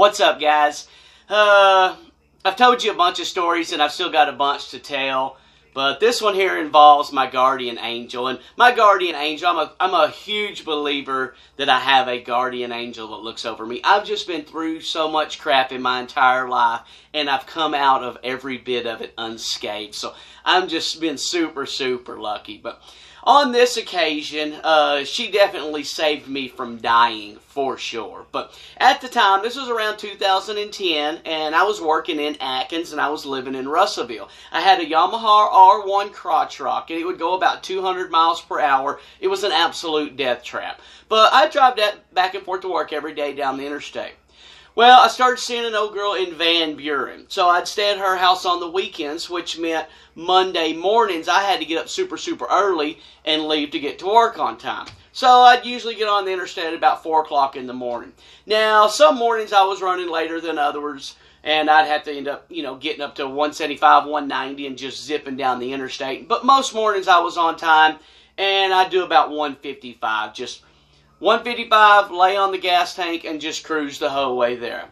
What's up, guys? Uh, I've told you a bunch of stories and I've still got a bunch to tell. But this one here involves my guardian angel. And my guardian angel, I'm a, I'm a huge believer that I have a guardian angel that looks over me. I've just been through so much crap in my entire life, and I've come out of every bit of it unscathed. So I'm just been super, super lucky. But on this occasion, uh, she definitely saved me from dying for sure. But at the time, this was around 2010, and I was working in Atkins and I was living in Russellville. I had a Yamaha R1 crotch and it would go about 200 miles per hour. It was an absolute death trap. But I drive that back and forth to work every day down the interstate. Well, I started seeing an old girl in Van Buren. So I'd stay at her house on the weekends, which meant Monday mornings I had to get up super, super early and leave to get to work on time. So I'd usually get on the interstate at about 4 o'clock in the morning. Now, some mornings I was running later than others, and I'd have to end up, you know, getting up to 175, 190 and just zipping down the interstate. But most mornings I was on time, and I'd do about 155, just 155, lay on the gas tank, and just cruise the whole way there.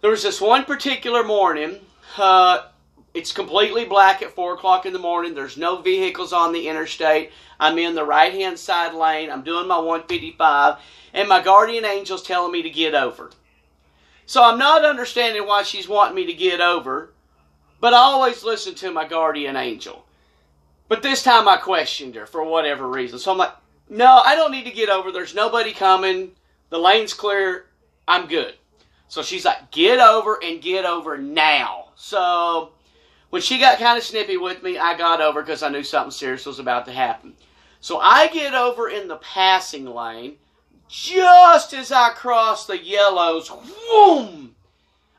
There was this one particular morning. Uh, it's completely black at 4 o'clock in the morning. There's no vehicles on the interstate. I'm in the right hand side lane. I'm doing my 155. And my guardian angel's telling me to get over. So I'm not understanding why she's wanting me to get over. But I always listen to my guardian angel. But this time I questioned her for whatever reason. So I'm like, no, I don't need to get over. There's nobody coming. The lane's clear. I'm good. So she's like, get over and get over now. So when she got kind of snippy with me, I got over because I knew something serious was about to happen. So I get over in the passing lane. Just as I cross the yellows, whoom!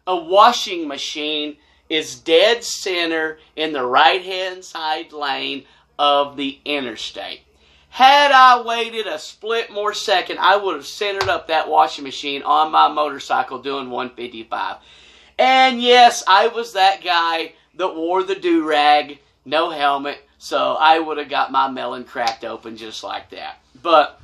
A washing machine is dead center in the right hand side lane of the interstate. Had I waited a split more second, I would have centered up that washing machine on my motorcycle doing 155. And yes, I was that guy that wore the do rag, no helmet, so I would have got my melon cracked open just like that. But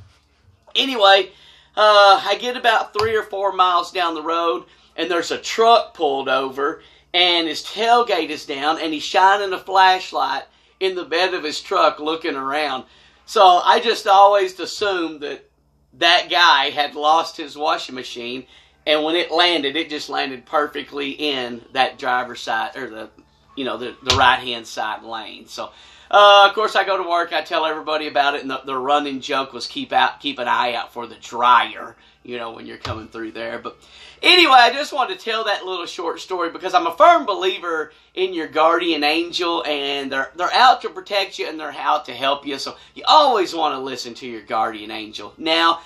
anyway, uh, I get about three or four miles down the road, and there's a truck pulled over, and his tailgate is down, and he's shining a flashlight in the bed of his truck looking around. So I just always assumed that that guy had lost his washing machine, and when it landed, it just landed perfectly in that driver's side or the, you know, the, the right hand side lane. So, uh, of course, I go to work. I tell everybody about it, and the, the running joke was keep out, keep an eye out for the dryer. You know, when you're coming through there. But anyway, I just wanted to tell that little short story because I'm a firm believer in your guardian angel, and they're they're out to protect you and they're out to help you. So you always want to listen to your guardian angel. Now.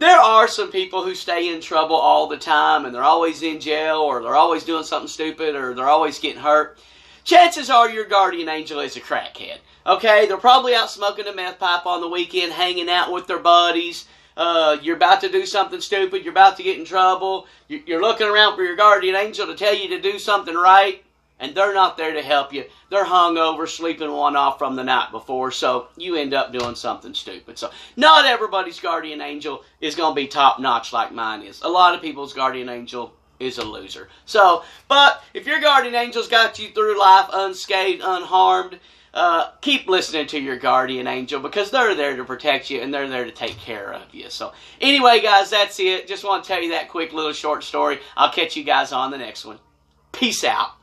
There are some people who stay in trouble all the time and they're always in jail or they're always doing something stupid or they're always getting hurt chances are your guardian angel is a crackhead. Okay, they're probably out smoking a meth pipe on the weekend, hanging out with their buddies. Uh, you're about to do something stupid. You're about to get in trouble. You're looking around for your guardian angel to tell you to do something right, and they're not there to help you. They're hungover, sleeping one off from the night before, so you end up doing something stupid. So, not everybody's guardian angel is going to be top notch like mine is. A lot of people's guardian angel is a loser. So, but if your guardian angel's got you through life unscathed, unharmed, uh, keep listening to your guardian angel because they're there to protect you and they're there to take care of you. So, anyway, guys, that's it. Just want to tell you that quick little short story. I'll catch you guys on the next one. Peace out.